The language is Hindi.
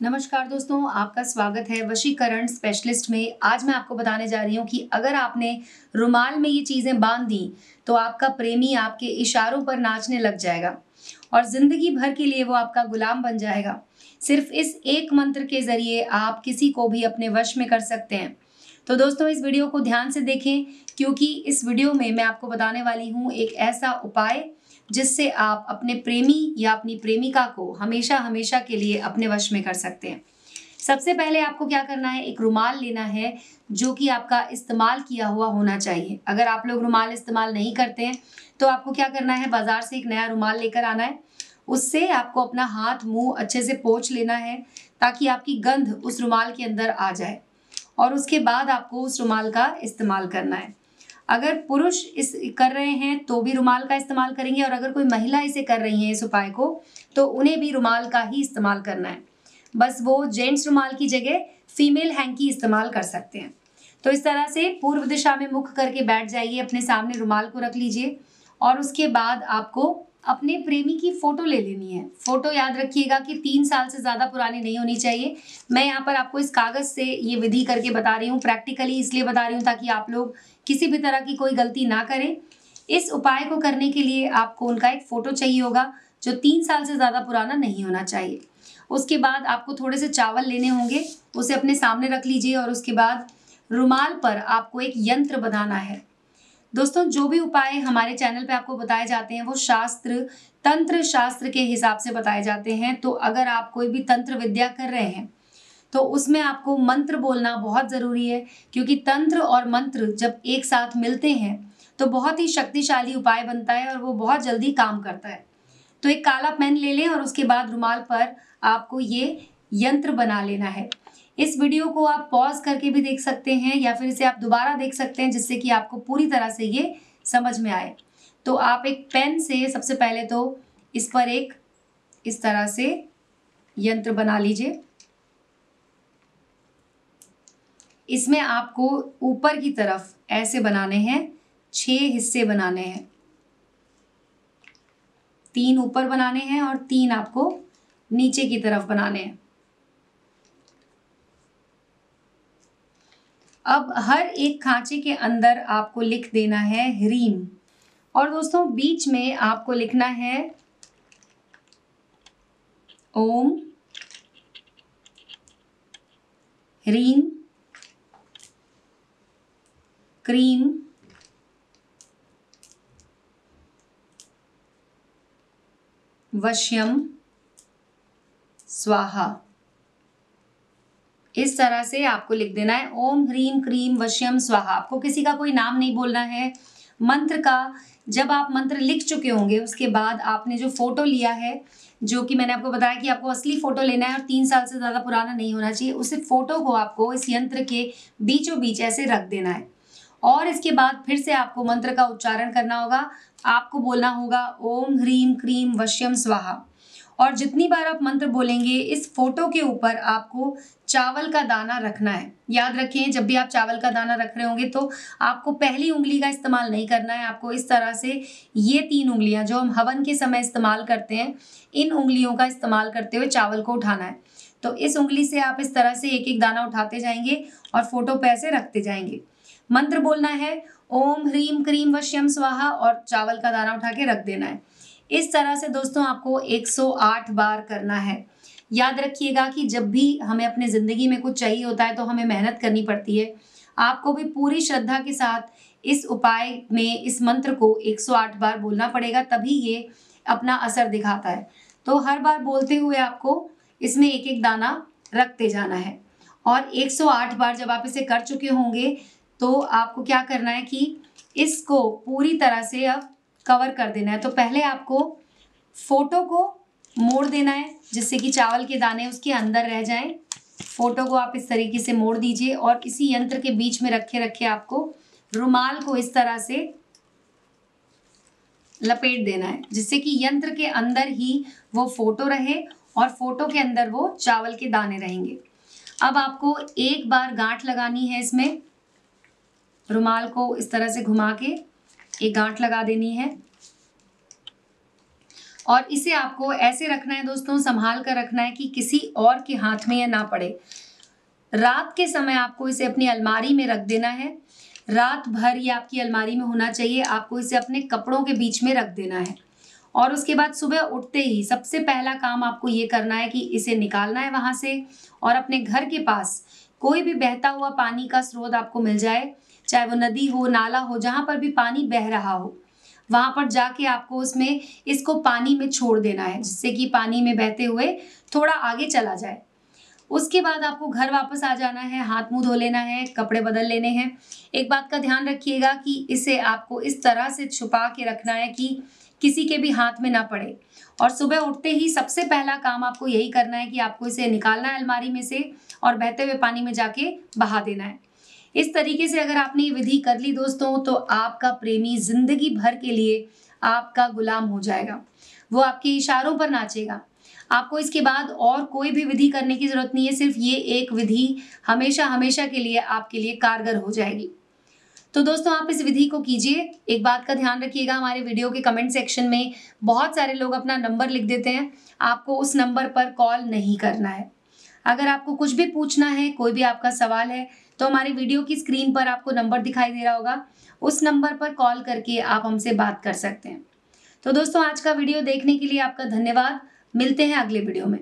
नमस्कार दोस्तों, आपका स्वागत है वशीकरण स्पेशलिस्ट में। आज मैं आपको बताने जा रही हूँ कि अगर आपने रुमाल में ये चीज़ें बाँध दी तो आपका प्रेमी आपके इशारों पर नाचने लग जाएगा और ज़िंदगी भर के लिए वो आपका गुलाम बन जाएगा। सिर्फ़ इस एक मंत्र के ज़रिए आप किसी को भी अपने वश में कर सकते हैं। तो दोस्तों, इस वीडियो को ध्यान से देखें, क्योंकि इस वीडियो में मैं आपको बताने वाली हूँ एक ऐसा उपाय जिससे आप अपने प्रेमी या अपनी प्रेमिका को हमेशा हमेशा के लिए अपने वश में कर सकते हैं। सबसे पहले आपको क्या करना है? एक रुमाल लेना है जो कि आपका इस्तेमाल किया हुआ होना चाहिए। अगर आप लोग रुमाल इस्तेमाल नहीं करते हैं तो आपको क्या करना है? बाज़ार से एक नया रुमाल लेकर आना है। उससे आपको अपना हाथ, मुँह अच्छे से पोछ लेना है ताकि आपकी गंध उस रुमाल के अंदर आ जाए और उसके बाद आपको उस रुमाल का इस्तेमाल करना है। अगर पुरुष इस कर रहे हैं तो भी रुमाल का इस्तेमाल करेंगे, और अगर कोई महिला इसे कर रही है इस उपाय को तो उन्हें भी रुमाल का ही इस्तेमाल करना है। बस वो जेंट्स रुमाल की जगह फीमेल हैंकी इस्तेमाल कर सकते हैं। तो इस तरह से पूर्व दिशा में मुख करके बैठ जाइए, अपने सामने रुमाल को रख लीजिए, और उसके बाद आपको अपने प्रेमी की फ़ोटो ले लेनी है। फ़ोटो याद रखिएगा कि तीन साल से ज़्यादा पुरानी नहीं होनी चाहिए। मैं यहाँ पर आपको इस कागज़ से ये विधि करके बता रही हूँ, प्रैक्टिकली इसलिए बता रही हूँ ताकि आप लोग किसी भी तरह की कोई गलती ना करें। इस उपाय को करने के लिए आपको उनका एक फ़ोटो चाहिए होगा, जो तीन साल से ज़्यादा पुराना नहीं होना चाहिए। उसके बाद आपको थोड़े से चावल लेने होंगे, उसे अपने सामने रख लीजिए और उसके बाद रुमाल पर आपको एक यंत्र बनाना है। दोस्तों, जो भी उपाय हमारे चैनल पे आपको बताए जाते हैं, वो शास्त्र, तंत्र शास्त्र के हिसाब से बताए जाते हैं। तो अगर आप कोई भी तंत्र विद्या कर रहे हैं तो उसमें आपको मंत्र बोलना बहुत ज़रूरी है, क्योंकि तंत्र और मंत्र जब एक साथ मिलते हैं तो बहुत ही शक्तिशाली उपाय बनता है और वो बहुत जल्दी काम करता है। तो एक काला पेन ले लें और उसके बाद रुमाल पर आपको ये यंत्र बना लेना है। इस वीडियो को आप पॉज करके भी देख सकते हैं या फिर इसे आप दोबारा देख सकते हैं, जिससे कि आपको पूरी तरह से ये समझ में आए। तो आप एक पेन से सबसे पहले तो इस पर एक इस तरह से यंत्र बना लीजिए। इसमें आपको ऊपर की तरफ़ ऐसे बनाने हैं, छह हिस्से बनाने हैं। तीन ऊपर बनाने हैं और तीन आपको नीचे की तरफ़ बनाने हैं। अब हर एक खांचे के अंदर आपको लिख देना है ह्रीम और दोस्तों, बीच में आपको लिखना है ओम ह्रीम क्रीम वश्यम स्वाहा इस तरह से आपको लिख देना है। ओम, ह्रीम, क्रीम, वश्यम, स्वाहा। आपको किसी का कोई नाम नहीं बोलना है। मंत्र का, जब आप मंत्र लिख चुके होंगे, उसके बाद आपने जो फ़ोटो लिया है, जो कि मैंने आपको बताया कि आपको असली फ़ोटो लेना है और तीन साल से ज़्यादा पुराना नहीं होना चाहिए, उस फ़ोटो को आपको इस यंत्र के बीचों बीच ऐसे रख देना है। और इसके बाद फिर से आपको मंत्र का उच्चारण करना होगा। आपको बोलना होगा, ओम ह्रीम क्रीम वश्यम स्वाहा। और जितनी बार आप मंत्र बोलेंगे, इस फ़ोटो के ऊपर आपको चावल का दाना रखना है। याद रखें, जब भी आप चावल का दाना रख रहे होंगे तो आपको पहली उंगली का इस्तेमाल नहीं करना है। आपको इस तरह से ये तीन उंगलियाँ, जो हम हवन के समय इस्तेमाल करते हैं, इन उंगलियों का इस्तेमाल करते हुए चावल को उठाना है। तो इस उंगली से आप इस तरह से एक एक दाना उठाते जाएँगे और फ़ोटो पे ऐसे रखते जाएँगे। मंत्र बोलना है, ओम ह्रीम क्रीम वश्यम स्वाहा और चावल का दाना उठा के रख देना है। इस तरह से दोस्तों आपको 108 बार करना है। याद रखिएगा कि जब भी हमें अपने ज़िंदगी में कुछ चाहिए होता है तो हमें मेहनत करनी पड़ती है। आपको भी पूरी श्रद्धा के साथ इस उपाय में, इस मंत्र को 108 बार बोलना पड़ेगा, तभी ये अपना असर दिखाता है। तो हर बार बोलते हुए आपको इसमें एक एक दाना रखते जाना है। और 108 बार जब आप इसे कर चुके होंगे तो आपको क्या करना है कि इसको पूरी तरह से अब कवर कर देना है। तो पहले आपको फ़ोटो को मोड़ देना है, जिससे कि चावल के दाने उसके अंदर रह जाएँ। फ़ोटो को आप इस तरीके से मोड़ दीजिए और इसी यंत्र के बीच में रखे रखे आपको रुमाल को इस तरह से लपेट देना है, जिससे कि यंत्र के अंदर ही वो फ़ोटो रहे और फ़ोटो के अंदर वो चावल के दाने रहेंगे। अब आपको एक बार गांठ लगानी है इसमें। रुमाल को इस तरह से घुमा के एक गांठ लगा देनी है। और इसे आपको ऐसे रखना है दोस्तों, संभाल कर रखना है कि किसी और के हाथ में यह ना पड़े। रात के समय आपको इसे अपनी अलमारी में रख देना है। रात भर ये आपकी अलमारी में होना चाहिए, आपको इसे अपने कपड़ों के बीच में रख देना है। और उसके बाद सुबह उठते ही सबसे पहला काम आपको ये करना है कि इसे निकालना है वहाँ से और अपने घर के पास कोई भी बहता हुआ पानी का स्रोत आपको मिल जाए, चाहे वो नदी हो, नाला हो, जहाँ पर भी पानी बह रहा हो, वहाँ पर जाके आपको उसमें इसको पानी में छोड़ देना है, जिससे कि पानी में बहते हुए थोड़ा आगे चला जाए। उसके बाद आपको घर वापस आ जाना है, हाथ मुँह धो लेना है, कपड़े बदल लेने हैं। एक बात का ध्यान रखिएगा कि इसे आपको इस तरह से छुपा के रखना है कि किसी के भी हाथ में ना पड़े। और सुबह उठते ही सबसे पहला काम आपको यही करना है कि आपको इसे निकालना है अलमारी में से और बहते हुए पानी में जाके बहा देना है। इस तरीके से अगर आपने ये विधि कर ली दोस्तों तो आपका प्रेमी ज़िंदगी भर के लिए आपका गुलाम हो जाएगा। वो आपके इशारों पर नाचेगा। आपको इसके बाद और कोई भी विधि करने की ज़रूरत नहीं है, सिर्फ़ ये एक विधि हमेशा हमेशा के लिए आपके लिए कारगर हो जाएगी। तो दोस्तों, आप इस विधि को कीजिए। एक बात का ध्यान रखिएगा, हमारे वीडियो के कमेंट सेक्शन में बहुत सारे लोग अपना नंबर लिख देते हैं। आपको उस नंबर पर कॉल नहीं करना है। अगर आपको कुछ भी पूछना है, कोई भी आपका सवाल है तो हमारे वीडियो की स्क्रीन पर आपको नंबर दिखाई दे रहा होगा। उस नंबर पर कॉल करके आप हमसे बात कर सकते हैं। तो दोस्तों, आज का वीडियो देखने के लिए आपका धन्यवाद। मिलते हैं अगले वीडियो में।